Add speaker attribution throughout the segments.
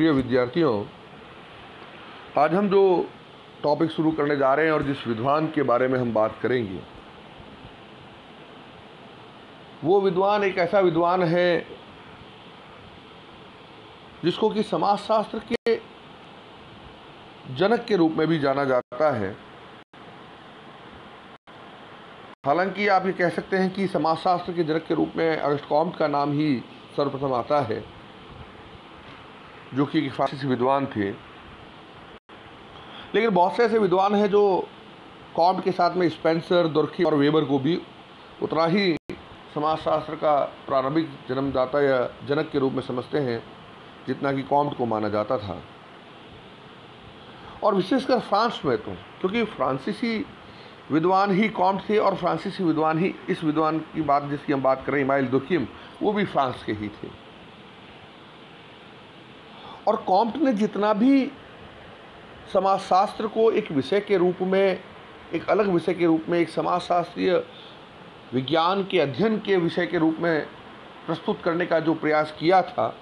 Speaker 1: प्रिय विद्यार्थियों, आज हम जो टॉपिक शुरू करने जा रहे हैं और जिस विद्वान के बारे में हम बात करेंगे, वो विद्वान एक ऐसा विद्वान है जिसको कि समाजशास्त्र के जनक के रूप में भी जाना जाता है। हालाँकि आप ये कह सकते हैं कि समाजशास्त्र के जनक के रूप में अगस्त कॉम्ट का नाम ही सर्वप्रथम आता है। जो कि एक फ्रांसीसी विद्वान थे। लेकिन बहुत से ऐसे विद्वान हैं जो कॉम्ट के साथ में स्पेंसर, दुर्खी और वेबर को भी उतना ही समाजशास्त्र का प्रारंभिक जन्मदाता या जनक के रूप में समझते हैं, जितना कि कॉम्ट को माना जाता था। और विशेषकर फ्रांस में तो क्योंकि फ्रांसीसी विद्वान ही कॉम्ट थे और फ्रांसीसी विद्वान ही इस विद्वान की बात जिसकी हम बात करें, इमाइल दुखिम, वो भी फ्रांस के ही थे। और कॉम्ट ने जितना भी समाजशास्त्र को एक विषय के रूप में, एक अलग विषय के रूप में, एक समाजशास्त्रीय विज्ञान के अध्ययन के विषय के रूप में प्रस्तुत करने का जो प्रयास किया था,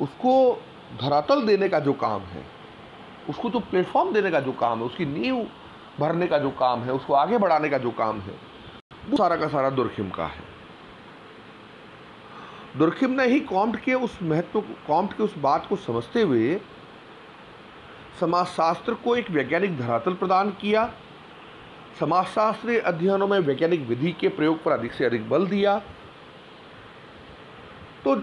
Speaker 1: उसको धरातल देने का जो काम है, उसको जो प्लेटफॉर्म देने का जो काम है, उसकी नींव भरने का जो काम है, उसको आगे बढ़ाने का जो काम है, वो सारा का सारा दुर्खिम का है। दुर्खिम ने ही कॉम्ट के उस महत्व कॉम्ट के उस बात को समझते हुए समाजशास्त्र को एक वैज्ञानिक धरातल प्रदान किया। समाजशास्त्रीय अध्ययनों में वैज्ञानिक विधि के प्रयोग पर अधिक से अधिक बल दिया। तो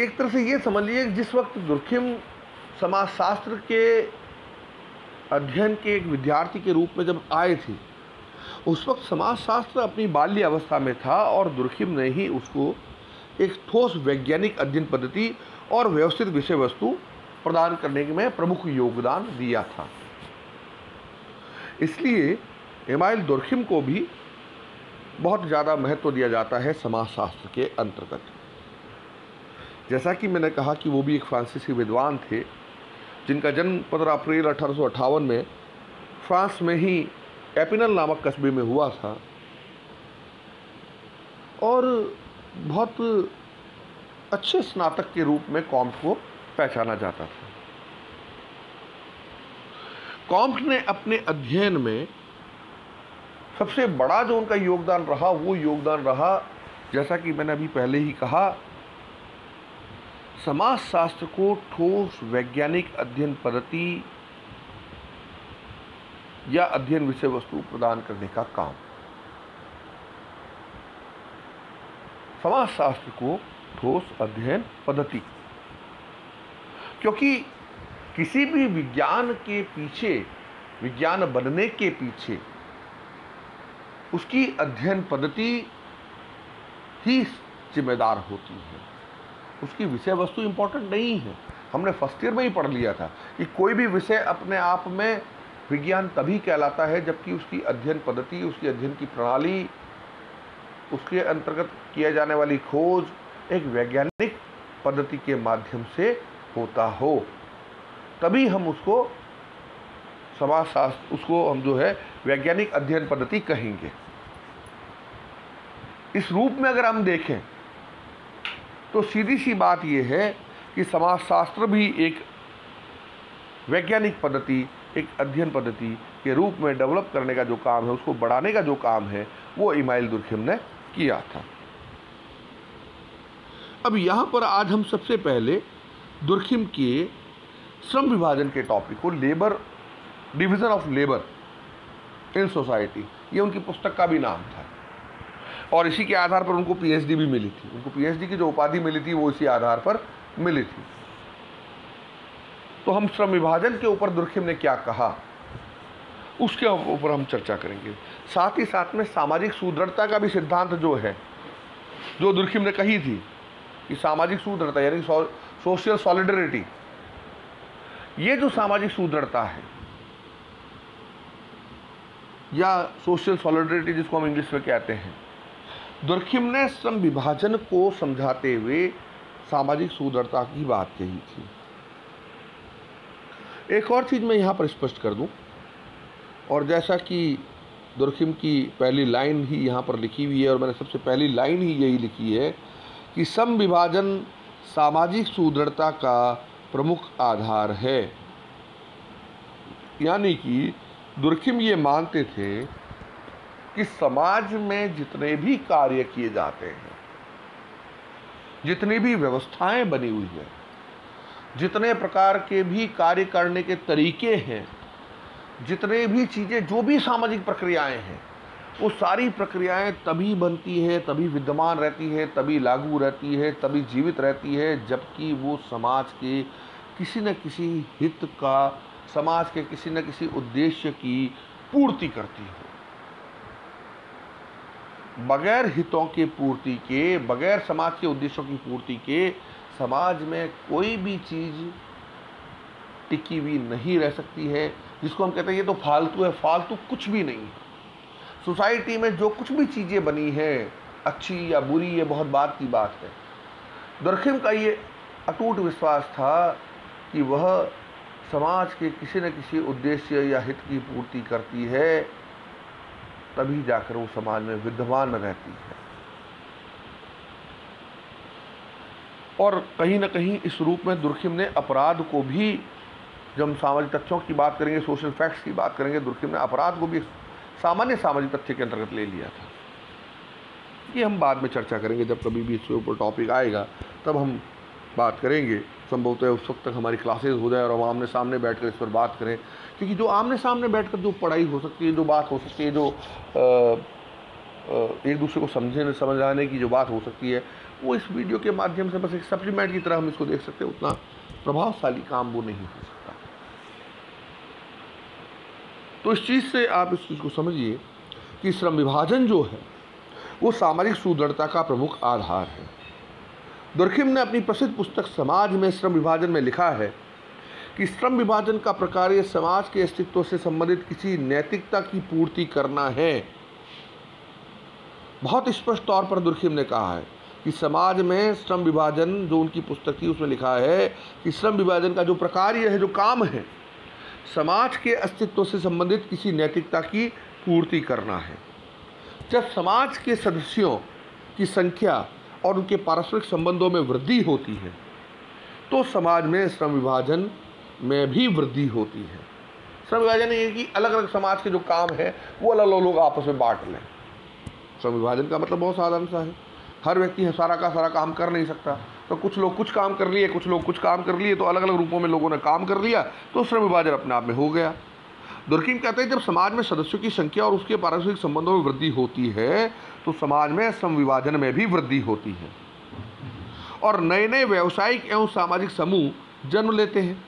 Speaker 1: एक तरह से ये समझ लीजिए जिस वक्त दुर्खिम समाजशास्त्र के अध्ययन के एक विद्यार्थी के रूप में जब आए थे, उस वक्त समाजशास्त्र अपनी बाल्य अवस्था में था और दुर्खिम ने ही उसको एक ठोस वैज्ञानिक अध्ययन पद्धति और व्यवस्थित विषय वस्तु प्रदान करने में प्रमुख योगदान दिया था। इसलिए एमाइल दुर्खिम को भी बहुत ज़्यादा महत्व दिया जाता है समाजशास्त्र के अंतर्गत। जैसा कि मैंने कहा कि वो भी एक फ्रांसीसी विद्वान थे, जिनका जन्म पंद्रह अप्रैल अठारह सौ अट्ठावन में फ्रांस में ही एपिनल नामक कस्बे में हुआ था। और बहुत अच्छे स्नातक के रूप में कॉम्ट को पहचाना जाता था। कॉम्ट ने अपने अध्ययन में सबसे बड़ा जो उनका योगदान रहा, वो योगदान रहा, जैसा कि मैंने अभी पहले ही कहा, समाजशास्त्र को ठोस वैज्ञानिक अध्ययन पद्धति या अध्ययन विषय वस्तु प्रदान करने का काम। समाजशास्त्र को ठोस अध्ययन पद्धति। क्योंकि किसी भी विज्ञान के पीछे, विज्ञान बनने के पीछे, उसकी अध्ययन पद्धति ही जिम्मेदार होती है। उसकी विषय वस्तु इंपॉर्टेंट नहीं है। हमने फ़र्स्ट ईयर में ही पढ़ लिया था कि कोई भी विषय अपने आप में विज्ञान तभी कहलाता है जबकि उसकी अध्ययन पद्धति, उसकी अध्ययन की प्रणाली उसके अंतर्गत किया जाने वाली खोज एक वैज्ञानिक पद्धति के माध्यम से होता हो। तभी हम उसको समाजशास्त्र, उसको हम जो है वैज्ञानिक अध्ययन पद्धति कहेंगे। इस रूप में अगर हम देखें तो सीधी सी बात यह है कि समाजशास्त्र भी एक वैज्ञानिक पद्धति, एक अध्ययन पद्धति के रूप में डेवलप करने का जो काम है, उसको बढ़ाने का जो काम है, वो इमाइल दुर्खिम ने किया था। अब यहाँ पर आज हम सबसे पहले दुर्खिम के श्रम विभाजन के टॉपिक को labour division of labour in society ये उनकी पुस्तक का भी नाम था। और इसी के आधार पर उनको पीएचडी भी मिली थी। उनको पीएचडी की जो उपाधि मिली थी, वो इसी आधार पर मिली थी। तो हम श्रम विभाजन के ऊपर दुर्खिम ने क्या कहा? उसके ऊपर हम चर्चा करेंगे। साथ ही साथ में सामाजिक सुदृढ़ता का भी सिद्धांत जो है, जो दुर्खिम ने कही थी कि सामाजिक सुदृढ़ता यानी सोशल सॉलिडरिटी ये जो सामाजिक सुदृढ़ता है, या सोशल सॉलिडरिटी जिसको हम इंग्लिश में कहते हैं दुर्खिम ने श्रम विभाजन को समझाते हुए सामाजिक सुदृढ़ता की बात कही थी। एक और चीज़ मैं यहाँ पर स्पष्ट कर दूँ। और जैसा कि दुर्खिम की पहली लाइन ही यहाँ पर लिखी हुई है और मैंने सबसे पहली लाइन ही यही लिखी है कि सम विभाजन सामाजिक सुदृढ़ता का प्रमुख आधार है। यानी कि दुर्खिम ये मानते थे कि समाज में जितने भी कार्य किए जाते हैं, जितनी भी व्यवस्थाएँ बनी हुई हैं, जितने प्रकार के भी कार्य करने के तरीके हैं जितने भी चीज़ें, जो भी सामाजिक प्रक्रियाएँ हैं, वो सारी प्रक्रियाएँ तभी बनती है, तभी विद्यमान रहती है, तभी लागू रहती है, तभी जीवित रहती है, जबकि वो समाज के किसी न किसी हित का, समाज के किसी न किसी उद्देश्य की पूर्ति करती हो। बगैर हितों की पूर्ति के, बगैर समाज के उद्देश्यों की पूर्ति के, समाज में कोई भी चीज़ टिकी हुई नहीं रह सकती है। जिसको हम कहते हैं ये तो फालतू है, फालतू कुछ भी नहीं है। सोसाइटी में जो कुछ भी चीज़ें बनी हैं, अच्छी या बुरी, ये बहुत बात की बात है। दरखिम का ये अटूट विश्वास था कि वह समाज के किसी न किसी उद्देश्य या हित की पूर्ति करती है, तभी जाकर वो समाज में विद्यमान रहती है। और कहीं ना कहीं इस रूप में दुर्खिम ने अपराध को भी जब हम सामाजिक तथ्यों की बात करेंगे, सोशल फैक्ट्स की बात करेंगे दुर्खिम ने अपराध को भी सामान्य सामाजिक तथ्य के अंतर्गत ले लिया था। ये हम बाद में चर्चा करेंगे, जब कभी भी इसके ऊपर टॉपिक आएगा, तब हम बात करेंगे। संभवतः उस वक्त तक हमारी क्लासेज हो जाए और हम आमने सामने बैठ कर इस पर बात करें। क्योंकि जो आमने सामने बैठ कर जो पढ़ाई हो सकती है, जो बात हो सकती है, जो एक दूसरे को समझने, समझाने की जो बात हो सकती है, वो इस वीडियो के माध्यम से बस एक सप्लीमेंट की तरह हम इसको देख सकते हैं। उतना प्रभावशाली काम वो नहीं हो सकता। तो इस चीज़ से आप इस चीज़ को समझिए कि श्रम विभाजन जो है, वो सामाजिक सुदृढ़ता का प्रमुख आधार है। दुर्खिम ने अपनी प्रसिद्ध पुस्तक समाज में श्रम विभाजन में लिखा है कि श्रम विभाजन का प्रकार ये समाज के अस्तित्व से संबंधित किसी नैतिकता की पूर्ति करना है। बहुत स्पष्ट तौर पर दुर्खिम ने कहा है कि समाज में श्रम विभाजन, जो उनकी पुस्तक थी, उसमें लिखा है कि श्रम विभाजन का जो प्रकार यह है, जो काम है समाज के अस्तित्व से संबंधित किसी नैतिकता की पूर्ति करना है। जब समाज के सदस्यों की संख्या और उनके पारस्परिक संबंधों में वृद्धि होती है तो समाज में श्रम विभाजन में भी वृद्धि होती है। श्रम विभाजन ये कि अलग अलग समाज के जो काम है, वो अलग अलग लोग आपस में बांट लें। श्रम विभाजन का मतलब बहुत साधारण सा है। हर व्यक्ति सारा का सारा काम कर नहीं सकता। तो कुछ लोग कुछ काम कर लिए, कुछ लोग कुछ काम कर लिए तो अलग अलग रूपों में लोगों ने काम कर लिया तो श्रम विभाजन अपने आप में हो गया। दुर्किम कहते हैं, जब समाज में सदस्यों की संख्या और उसके पारस्परिक संबंधों में वृद्धि होती है तो समाज में श्रम विभाजन में भी वृद्धि होती है। और नए नए व्यावसायिक एवं सामाजिक समूह जन्म लेते हैं।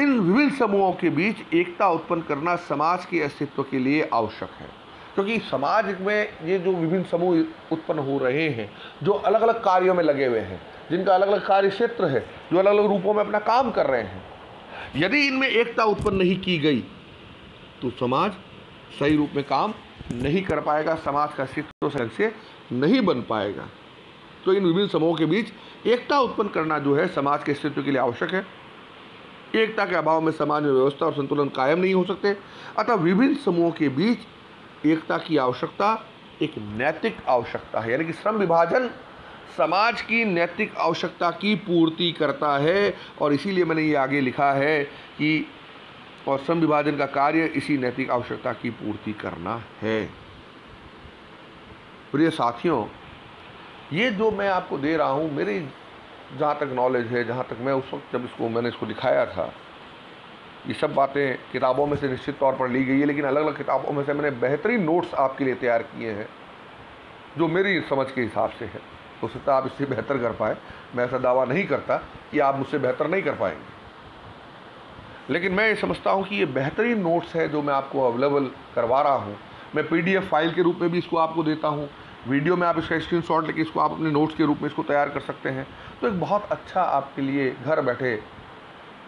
Speaker 1: इन विभिन्न समूहों के बीच एकता उत्पन्न करना समाज के अस्तित्व के लिए आवश्यक है। क्योंकि समाज में ये जो विभिन्न समूह उत्पन्न हो रहे हैं, जो अलग अलग कार्यों में लगे हुए हैं, जिनका अलग अलग कार्य क्षेत्र है, जो अलग अलग रूपों में अपना काम कर रहे हैं, यदि इनमें एकता उत्पन्न नहीं की गई तो समाज सही रूप में काम नहीं कर पाएगा, समाज का अस्तित्व से नहीं बन पाएगा। तो इन विभिन्न समूहों के बीच एकता उत्पन्न करना जो है, समाज के अस्तित्व के लिए आवश्यक है। एकता के अभाव में समाज में व्यवस्था और संतुलन कायम नहीं हो सकते। अतः विभिन्न समूहों के बीच एकता की आवश्यकता, एक नैतिक आवश्यकता है। यानी कि श्रम विभाजन समाज की नैतिक आवश्यकता की पूर्ति करता है। और इसीलिए मैंने ये आगे लिखा है कि और श्रम विभाजन का कार्य इसी नैतिक आवश्यकता की पूर्ति करना है। प्रिय साथियों, ये जो मैं आपको दे रहा हूँ, मेरी जहाँ तक नॉलेज है, जहाँ तक मैं उस वक्त जब इसको, मैंने इसको दिखाया था ये सब बातें किताबों में से निश्चित तौर पर ली गई है, लेकिन अलग अलग किताबों में से मैंने बेहतरीन नोट्स आपके लिए तैयार किए हैं, जो मेरी समझ के हिसाब से है। हो तो सकता आप इससे बेहतर कर पाए। मैं ऐसा दावा नहीं करता कि आप मुझसे बेहतर नहीं कर पाएँगे। लेकिन मैं ये समझता हूँ कि ये बेहतरीन नोट्स है जो मैं आपको अवेलेबल करवा रहा हूँ। मैं पीडीएफ फ़ाइल के रूप में भी इसको आपको देता हूँ। वीडियो में आप इसका स्क्रीन शॉट लेके इसको आप अपने नोट्स के रूप में इसको तैयार कर सकते हैं। तो एक बहुत अच्छा आपके लिए घर बैठे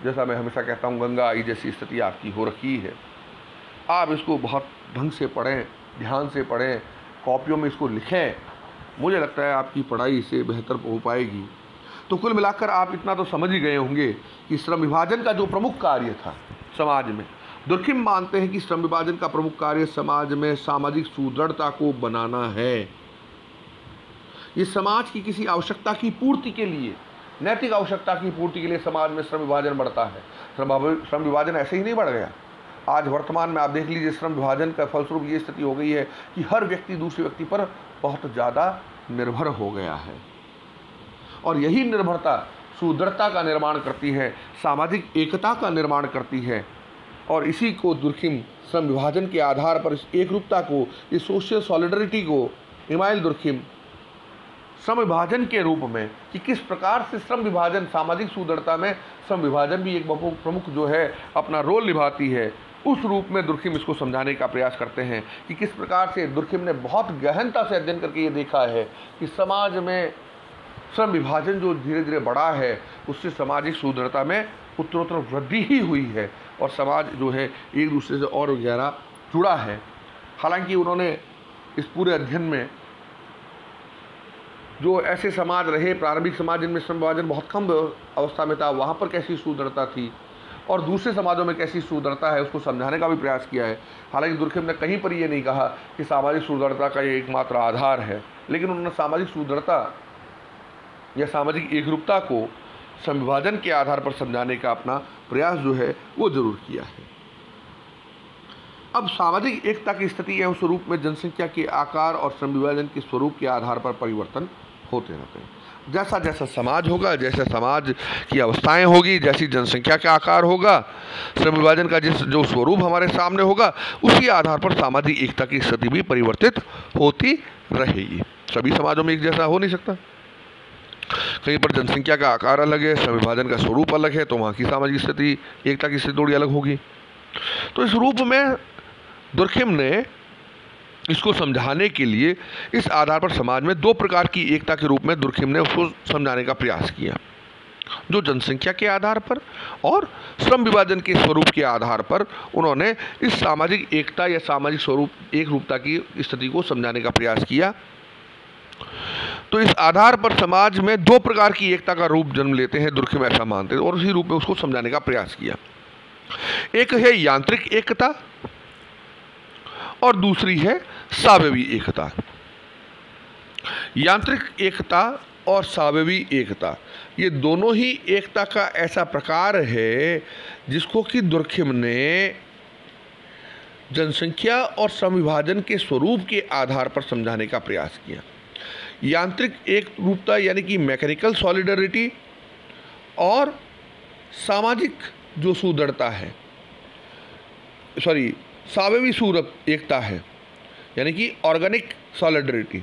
Speaker 1: जैसा मैं हमेशा कहता हूँ, गंगा आई जैसी स्थिति आपकी हो रखी है। आप इसको बहुत ढंग से पढ़ें, ध्यान से पढ़ें, कॉपियों में इसको लिखें। मुझे लगता है आपकी पढ़ाई इससे बेहतर हो पाएगी। तो कुल मिलाकर आप इतना तो समझ ही गए होंगे कि श्रम विभाजन का जो प्रमुख कार्य था समाज में, दुर्खिम मानते हैं कि श्रम विभाजन का प्रमुख कार्य समाज में सामाजिक सुदृढ़ता को बनाना है। ये समाज की किसी आवश्यकता की पूर्ति के लिए नैतिक आवश्यकता की पूर्ति के लिए समाज में श्रम विभाजन बढ़ता है। श्रम श्रम विभाजन ऐसे ही नहीं बढ़ गया। आज वर्तमान में आप देख लीजिए, श्रम विभाजन का फलस्वरूप ये स्थिति हो गई है कि हर व्यक्ति दूसरे व्यक्ति पर बहुत ज़्यादा निर्भर हो गया है। और यही निर्भरता सुदृढ़ता का निर्माण करती है, सामाजिक एकता का निर्माण करती है और इसी को दुर्खिम श्रम विभाजन के आधार पर इस एक रूपता को, इस सोशल सॉलिडरिटी को, इमाइल दुर्खिम श्रम विभाजन के रूप में कि किस प्रकार से श्रम विभाजन सामाजिक सुदृढ़ता में श्रम विभाजन भी एक प्रमुख जो है अपना रोल निभाती है। उस रूप में दुर्खिम इसको समझाने का प्रयास करते हैं कि किस प्रकार से दुर्खिम ने बहुत गहनता से अध्ययन करके ये देखा है कि समाज में श्रम विभाजन जो धीरे धीरे बढ़ा है, उससे सामाजिक सुदृढ़ता में उत्तरोत्तर वृद्धि ही हुई है और समाज जो है एक दूसरे से और गहरा जुड़ा है। हालाँकि उन्होंने इस पूरे अध्ययन में जो ऐसे समाज रहे, प्रारंभिक समाज जिनमें विभाजन बहुत कम अवस्था में था, वहाँ पर कैसी सुदृढ़ता थी? और दूसरे समाजों में कैसी सुदृढ़ता है, उसको समझाने का भी प्रयास किया है। हालाँकि दुर्खिम ने कहीं पर यह नहीं कहा कि सामाजिक सुदृढ़ता का ये एकमात्र आधार है, लेकिन उन्होंने सामाजिक सुदृढ़ता या सामाजिक एकरूपता को संविभाजन के आधार पर समझाने का अपना प्रयास जो है, वो ज़रूर किया है। अब सामाजिक एकता की स्थिति एवं स्वरूप में जनसंख्या के आकार और संविभाजन के स्वरूप के आधार पर परिवर्तन होते रहते हैं। जैसा जैसा समाज होगा, जैसे समाज की अवस्थाएँ होगी, जैसी जनसंख्या का आकार होगा श्रम विभाजन का जिस जो स्वरूप हमारे सामने होगा, उसी आधार पर सामाजिक एकता की स्थिति भी परिवर्तित होती रहेगी। सभी समाजों में एक जैसा हो नहीं सकता। कहीं पर जनसंख्या का आकार अलग है श्रम विभाजन का स्वरूप अलग है तो वहाँ की सामाजिक स्थिति, एकता की स्थिति थोड़ी अलग होगी। तो इस रूप में दुर्खिम ने इसको समझाने के लिए इस आधार पर समाज में दो प्रकार की एकता के रूप में दुर्खिम ने उसको समझाने का प्रयास किया। जो जनसंख्या के आधार पर और श्रम विभाजन के स्वरूप के आधार पर उन्होंने इस सामाजिक एकता या सामाजिक स्वरूप एक रूपता की स्थिति को समझाने का प्रयास किया। तो इस आधार पर समाज में दो प्रकार की एकता का रूप जन्म लेते हैं, दुर्खिम ऐसा मानते हैं और उसी रूप में उसको समझाने का प्रयास किया। एक है यांत्रिक एकता और दूसरी है सावयवी एकता। यांत्रिक एकता और सावयवी एकता, ये दोनों ही एकता का ऐसा प्रकार है जिसको कि दुर्खिम ने जनसंख्या और संविभाजन के स्वरूप के आधार पर समझाने का प्रयास किया। यांत्रिक एक रूपता यानी कि मैकेनिकल सॉलिडरिटी और सामाजिक जो सुदृढ़ता है, सॉरी सावयवी सूरत एकता है, यानी कि ऑर्गेनिक सॉलिडरिटी,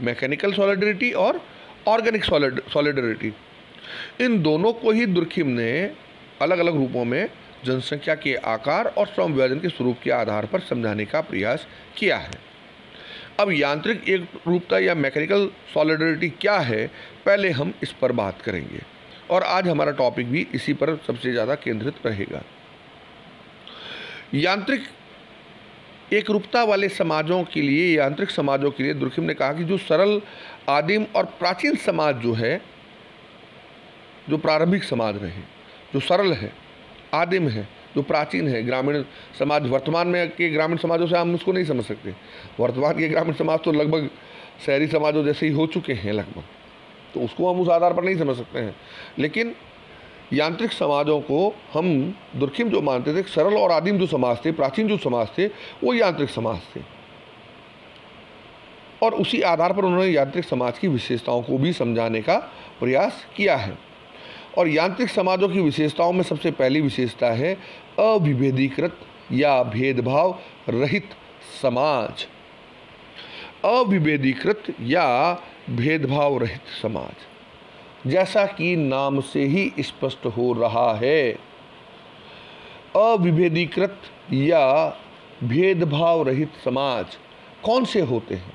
Speaker 1: मैकेनिकल सॉलिडरिटी और ऑर्गेनिक सॉलिडरिटी। इन दोनों को ही दुर्खिम ने अलग अलग रूपों में जनसंख्या के आकार और श्रम विभाजन के स्वरूप के आधार पर समझाने का प्रयास किया है। अब यांत्रिक एक रूपता या मैकेनिकल सॉलिडरिटी क्या है, पहले हम इस पर बात करेंगे, और आज हमारा टॉपिक भी इसी पर सबसे ज़्यादा केंद्रित रहेगा। यांत्रिक एक रूपता वाले समाजों के लिए, यांत्रिक समाजों के लिए, दुर्खिम ने कहा कि जो सरल, आदिम और प्राचीन समाज जो है, जो प्रारंभिक समाज रहे जो सरल है, आदिम है, जो प्राचीन है, ग्रामीण समाज, वर्तमान में के ग्रामीण समाजों से हम उसको नहीं समझ सकते। वर्तमान के ग्रामीण समाज तो लगभग शहरी समाजों जैसे ही हो चुके हैं लगभग तो उसको हम उस आधार पर नहीं समझ सकते हैं। लेकिन यांत्रिक समाजों को हम दुर्खिम जो मानते थे, सरल और आदिम जो समाज थे, प्राचीन जो समाज थे, वो यांत्रिक समाज थे। और उसी आधार पर उन्होंने यांत्रिक समाज की विशेषताओं को भी समझाने का प्रयास किया है। और यांत्रिक समाजों की विशेषताओं में सबसे पहली विशेषता है अविभेदीकृत या भेदभाव रहित समाज। अविभेदीकृत या भेदभाव रहित समाज। जैसा कि नाम से ही स्पष्ट हो रहा है। अविभेदीकृत या भेदभाव रहित समाज कौन से होते हैं?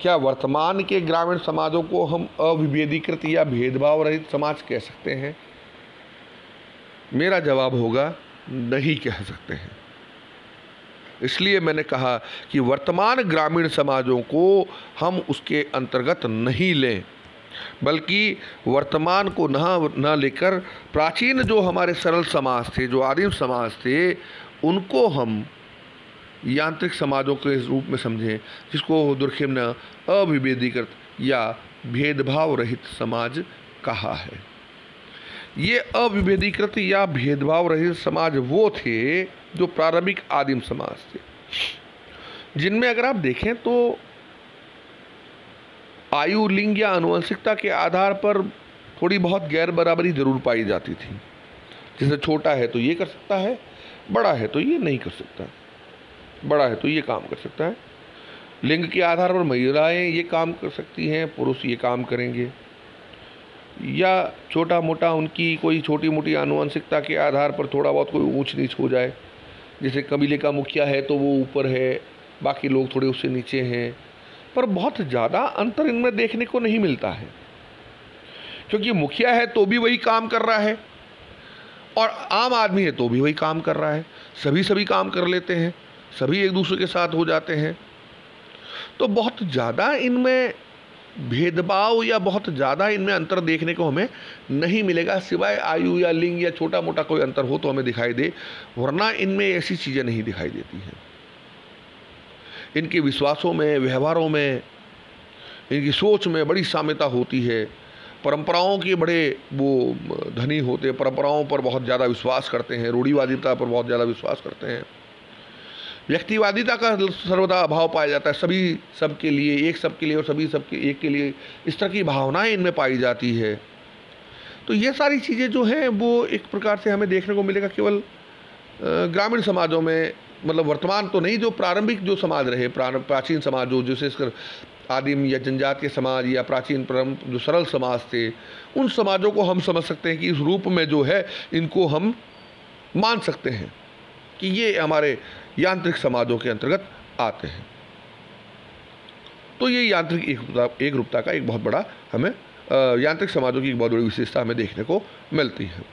Speaker 1: क्या वर्तमान के ग्रामीण समाजों को हम अविभेदीकृत या भेदभाव रहित समाज कह सकते हैं? मेरा जवाब होगा, नहीं कह सकते हैं। इसलिए मैंने कहा कि वर्तमान ग्रामीण समाजों को हम उसके अंतर्गत नहीं लें। बल्कि वर्तमान को न न लेकर प्राचीन जो हमारे सरल समाज थे, जो आदिम समाज थे, उनको हम यांत्रिक समाजों के रूप में समझें, जिसको दुर्खेम ने अविभेदीकृत या भेदभाव रहित समाज कहा है। ये अविभेदीकृत या भेदभाव रहित समाज वो थे, जो प्रारंभिक आदिम समाज थे। जिनमें अगर आप देखें तो आयु, लिंग या अनुवंशिकता के आधार पर थोड़ी बहुत गैर बराबरी ज़रूर पाई जाती थी। जैसे छोटा है तो ये कर सकता है, बड़ा है तो ये नहीं कर सकता। बड़ा है तो ये काम कर सकता है। लिंग के आधार पर महिलाएँ ये काम कर सकती हैं, पुरुष ये काम करेंगे। या छोटा मोटा उनकी कोई छोटी मोटी आनुवंशिकता के आधार पर थोड़ा बहुत कोई ऊंच नीच हो जाए। जैसे कबीले का मुखिया है तो वो ऊपर है, बाकी लोग थोड़े उससे नीचे हैं। पर बहुत ज़्यादा अंतर इनमें देखने को नहीं मिलता है। क्योंकि मुखिया है तो भी वही काम कर रहा है, और आम आदमी है तो भी वही काम कर रहा है। सभी सभी काम कर लेते हैं, सभी एक दूसरे के साथ हो जाते हैं। तो बहुत ज़्यादा इनमें भेदभाव या बहुत ज़्यादा इनमें अंतर देखने को हमें नहीं मिलेगा, सिवाय आयु या लिंग या छोटा मोटा कोई अंतर हो तो हमें दिखाई दे, वरना इनमें ऐसी चीज़ें नहीं दिखाई देती हैं। इनके विश्वासों में, व्यवहारों में, इनकी सोच में बड़ी साम्यता होती है। परंपराओं के बड़े वो धनी होते हैं, परंपराओं पर बहुत ज़्यादा विश्वास करते हैं, रूढ़ीवादिता पर बहुत ज़्यादा विश्वास करते हैं। व्यक्तिवादिता का सर्वदा अभाव पाया जाता है, सभी सब के लिए, एक सबके लिए और सभी सब के एक के लिए। इस तरह की भावनाएँ इनमें पाई जाती है। तो ये सारी चीज़ें जो हैं, वो एक प्रकार से हमें देखने को मिलेगा केवल ग्रामीण समाजों में मतलब वर्तमान तो नहीं, जो प्रारंभिक जो समाज रहे प्राचीन समाज, जो विशेषकर आदिम या जनजात के समाज या प्राचीन परम जो सरल समाज थे, उन समाजों को हम समझ सकते हैं कि इस रूप में जो है, इनको हम मान सकते हैं कि ये हमारे यांत्रिक समाजों के अंतर्गत आते हैं। तो ये यांत्रिक एक एक रूपता का एक बहुत बड़ा हमें यांत्रिक समाजों की एक बहुत बड़ी विशेषता हमें देखने को मिलती है।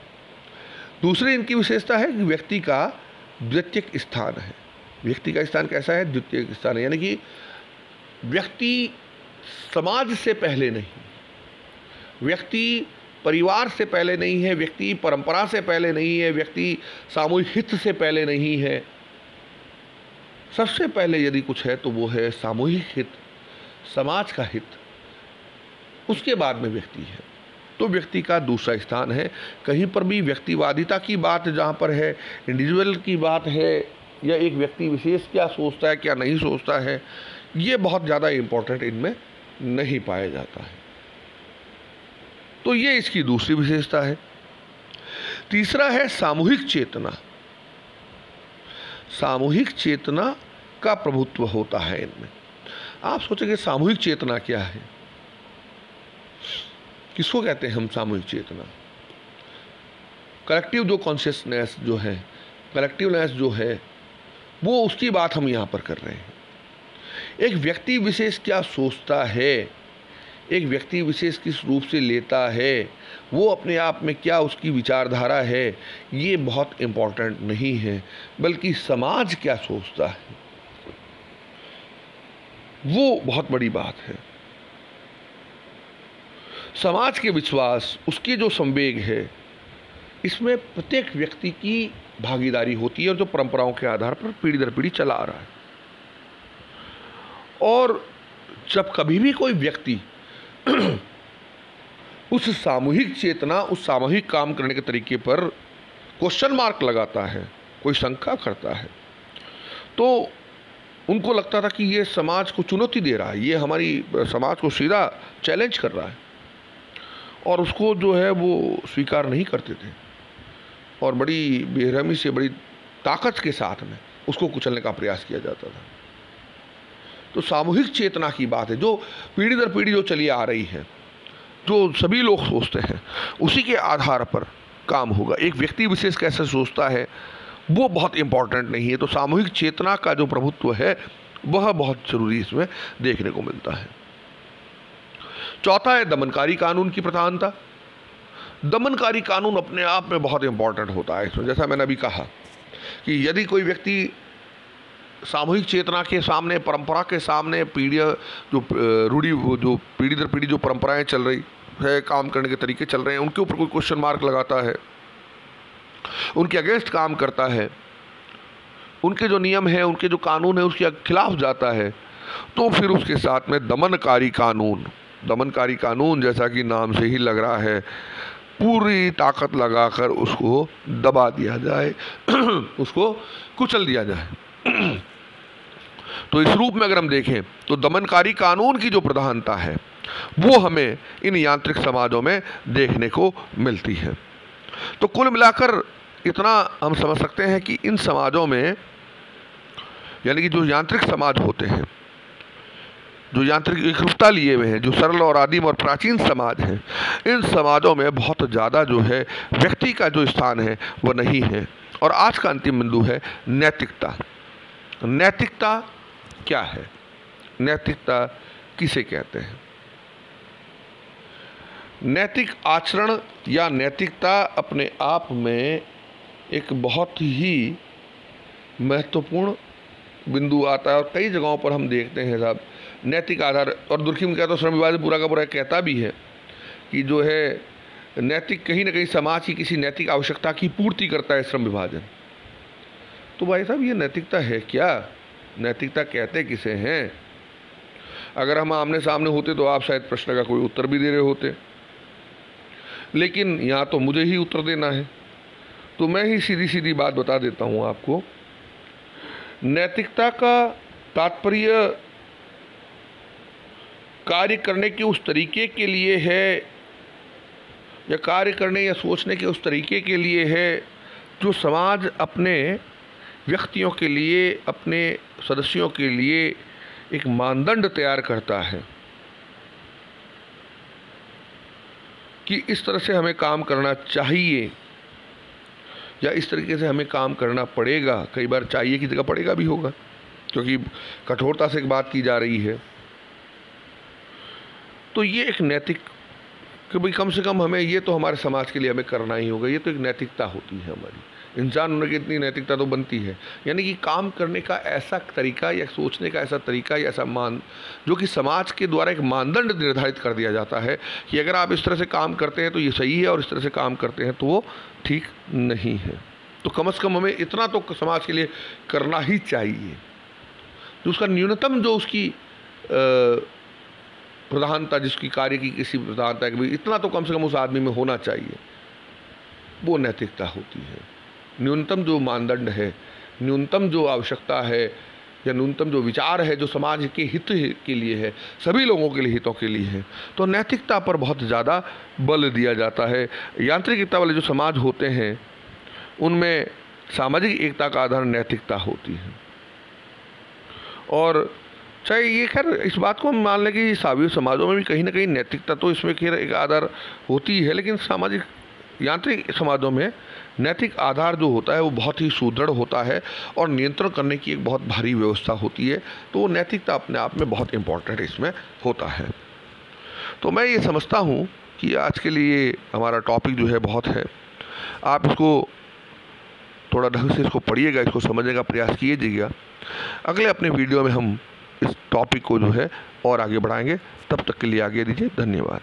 Speaker 1: दूसरी इनकी विशेषता है कि व्यक्ति का द्वितीयक स्थान है। व्यक्ति का स्थान कैसा है? द्वितीय स्थान है। यानी कि व्यक्ति समाज से पहले नहीं, व्यक्ति परिवार से पहले नहीं है, व्यक्ति परंपरा से पहले नहीं है, व्यक्ति सामूहिक हित से पहले नहीं है। सबसे पहले यदि कुछ है तो वो है सामूहिक हित, समाज का हित। उसके बाद में व्यक्ति है। तो व्यक्ति का दूसरा स्थान है। कहीं पर भी व्यक्तिवादिता की बात जहाँ पर है इंडिविजुअल की बात है, या एक व्यक्ति विशेष क्या सोचता है, क्या नहीं सोचता है, ये बहुत ज़्यादा इम्पोर्टेंट इनमें नहीं पाया जाता है। तो ये इसकी दूसरी विशेषता है। तीसरा है सामूहिक चेतना। सामूहिक चेतना का प्रभुत्व होता है इनमें। आप सोचेंगे सामूहिक चेतना क्या है? किसको कहते हैं हम सामूहिक चेतना? कलेक्टिव जो कॉन्शियसनेस जो है कलेक्टिवनेस जो है, वो उसकी बात हम यहाँ पर कर रहे हैं। एक व्यक्ति विशेष क्या सोचता है? एक व्यक्ति विशेष किस रूप से लेता है? वो अपने आप में क्या उसकी विचारधारा है? ये बहुत इम्पोर्टेंट नहीं है, बल्कि समाज क्या सोचता है? वो बहुत बड़ी बात है। समाज के विश्वास, उसके जो संवेग है, इसमें प्रत्येक व्यक्ति की भागीदारी होती है और जो परंपराओं के आधार पर पीढ़ी दर पीढ़ी चला आ रहा है। और जब कभी भी कोई व्यक्ति उस सामूहिक चेतना, उस सामूहिक काम करने के तरीके पर क्वेश्चन मार्क लगाता है, कोई शंका करता है तो उनको लगता था कि ये समाज को चुनौती दे रहा है, ये हमारी, समाज को सीधा चैलेंज कर रहा है। और उसको जो है वो स्वीकार नहीं करते थे। और बड़ी बेरहमी से, बड़ी ताकत के साथ में उसको कुचलने का प्रयास किया जाता था। तो सामूहिक चेतना की बात है, जो पीढ़ी दर पीढ़ी जो चली आ रही है, जो सभी लोग सोचते हैं, उसी के आधार पर काम होगा। एक व्यक्ति विशेष कैसे सोचता है, वो बहुत इंपॉर्टेंट नहीं है। तो सामूहिक चेतना का जो प्रभुत्व है, वह बहुत ज़रूरी इसमें देखने को मिलता है। चौथा है दमनकारी कानून की प्रधानता। दमनकारी कानून अपने आप में बहुत इंपॉर्टेंट होता है। इसमें जैसा मैंने अभी कहा कि यदि कोई व्यक्ति सामूहिक चेतना के सामने, परंपरा के सामने पीढ़ी जो, रूढ़ी, जो पीढ़ी दर पीढ़ी जो परंपराएँ चल रही है, काम करने के तरीके चल रहे हैं, उनके ऊपर कोई क्वेश्चन मार्क लगाता है, उनके अगेंस्ट काम करता है, उनके जो नियम हैं, उनके जो कानून है, उसके खिलाफ जाता है तो फिर उसके साथ में दमनकारी कानून दमनकारी कानून जैसा कि नाम से ही लग रहा है, पूरी ताकत लगाकर उसको दबा दिया जाए, उसको कुचल दिया जाए। तो इस रूप में अगर हम देखें तो दमनकारी कानून की जो प्रधानता है, वो हमें इन यांत्रिक समाजों में देखने को मिलती है। तो कुल मिलाकर इतना हम समझ सकते हैं कि इन समाजों में, यानी कि जो यांत्रिक समाज होते हैं जो यांत्रिक एकरूपता लिए हुए हैं, जो सरल और आदिम और प्राचीन समाज हैं, इन समाजों में बहुत ज़्यादा जो है व्यक्ति का जो स्थान है वह नहीं है। और आज का अंतिम बिंदु है नैतिकता। नैतिकता क्या है? नैतिकता किसे कहते हैं? नैतिक आचरण या नैतिकता अपने आप में एक बहुत ही महत्वपूर्ण बिंदु आता है और कई जगहों पर हम देखते हैं साहब नैतिक आधार। और दुर्खी कहता तो श्रम विभाग पूरा का पूरा कहता भी है कि जो है, नैतिक कहीं ना कहीं समाज की किसी नैतिक आवश्यकता की पूर्ति करता है श्रम विभाजन तो भाई साहब, ये नैतिकता है क्या? नैतिकता कहते किसे हैं? अगर हम आमने सामने होते तो आप शायद प्रश्न का कोई उत्तर भी दे रहे होते। लेकिन यहाँ तो मुझे ही उत्तर देना है। तो मैं ही सीधी सीधी बात बता देता हूँ आपको। नैतिकता का तात्पर्य कार्य करने के उस तरीके के लिए है, या कार्य करने या सोचने के उस तरीके के लिए है, जो समाज अपने व्यक्तियों के लिए, अपने सदस्यों के लिए एक मानदंड तैयार करता है कि इस तरह से हमें काम करना चाहिए, या इस तरीके से हमें काम करना पड़ेगा। कई बार चाहिए की जगह पड़ेगा भी होगा, क्योंकि कठोरता से एक बात की जा रही है। तो ये एक नैतिक कि भाई कम से कम हमें ये तो हमारे समाज के लिए हमें करना ही होगा, ये तो एक नैतिकता होती है हमारी। इंसान होने की इतनी नैतिकता तो बनती है। यानी कि काम करने का ऐसा तरीका या सोचने का ऐसा तरीका या ऐसा मान, जो कि समाज के द्वारा एक मानदंड निर्धारित कर दिया जाता है कि अगर आप इस तरह से काम करते हैं तो ये सही है और इस तरह से काम करते हैं तो वो ठीक नहीं है। तो कम अज़ कम हमें इतना तो समाज के लिए करना ही चाहिए। जो उसका न्यूनतम जो उसकी प्रधानता जिसकी कार्य की किसी प्रधानता कि भाई इतना तो कम से कम उस आदमी में होना चाहिए। वो नैतिकता होती है। न्यूनतम जो मानदंड है, न्यूनतम जो आवश्यकता है, या न्यूनतम जो विचार है, जो समाज के हित के लिए है, सभी लोगों के लिए, हितों के लिए है तो नैतिकता पर बहुत ज़्यादा बल दिया जाता है। यांत्रिकता वाले जो समाज होते हैं, उनमें सामाजिक एकता का आधार नैतिकता होती है। और चाहे ये खैर इस बात को हम मान लें कि सावी समाजों में भी कहीं ना कहीं नैतिकता तो इसमें खैर एक आधार होती है लेकिन सामाजिक यांत्रिक समाजों में नैतिक आधार जो होता है वो बहुत ही सुदृढ़ होता है और नियंत्रण करने की एक बहुत भारी व्यवस्था होती है तो वो नैतिकता अपने आप में बहुत इम्पोर्टेंट इसमें होता है। तो मैं ये समझता हूँ कि आज के लिए हमारा टॉपिक जो है बहुत है। आप इसको थोड़ा ढंग से इसको पढ़िएगा, इसको समझने का प्रयास कीजिएगा। अगले अपने वीडियो में हम इस टॉपिक को जो है और आगे बढ़ाएँगे। तब तक के लिए आगे दीजिए। धन्यवाद।